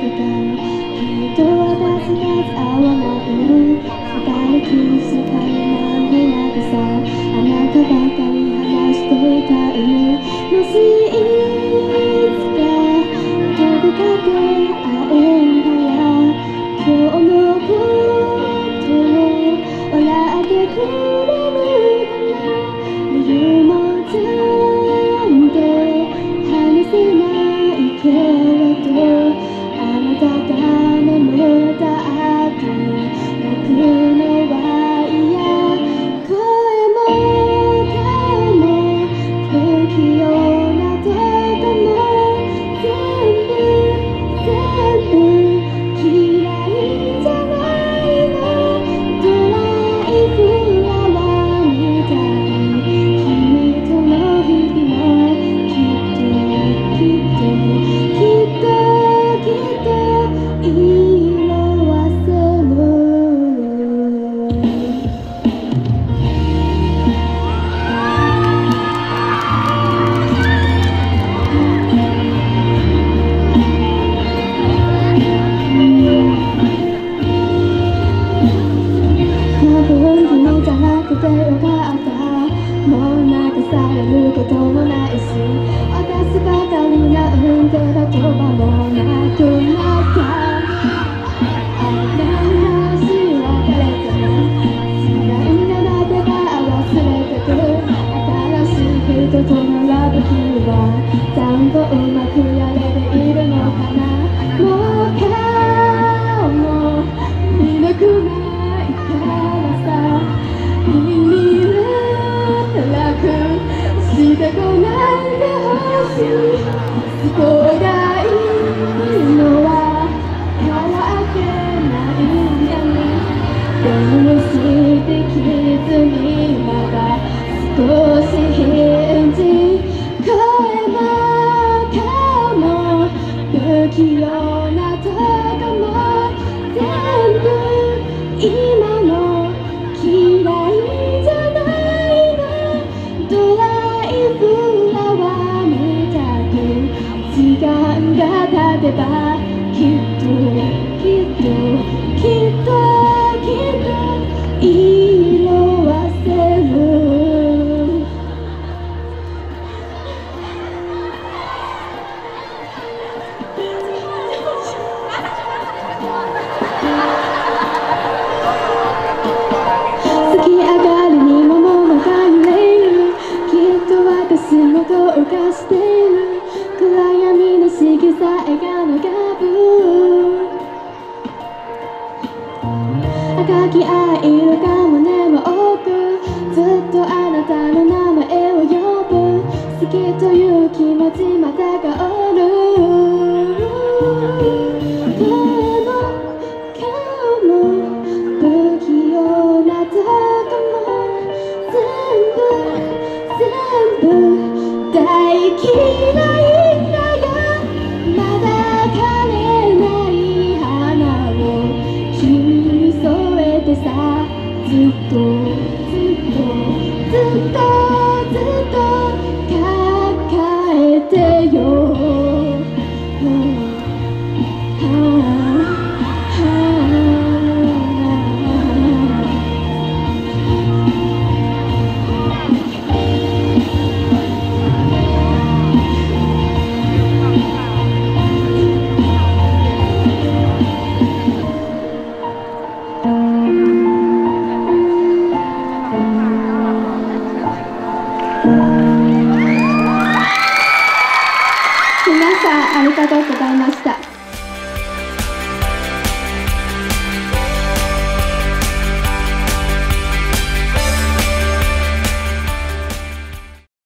the dance Can you do a dance and dance? I wanna be you Somebody kiss you, call your mom, you さえ抜けてもないし渡すばかりな運転が飛ばもなくなった人と並ぶ日は残酷うまくやれているのかな。もう顔も見なくなる立てばきっときっときっときっと色あせる月上がりに桃が揺れるきっと私もどうかしている色えが長ぶ赤き愛色が胸を置くずっとあなたの名前を呼ぶ。好きという気持ちまたがおる。全部大嫌い。ありがとうございました。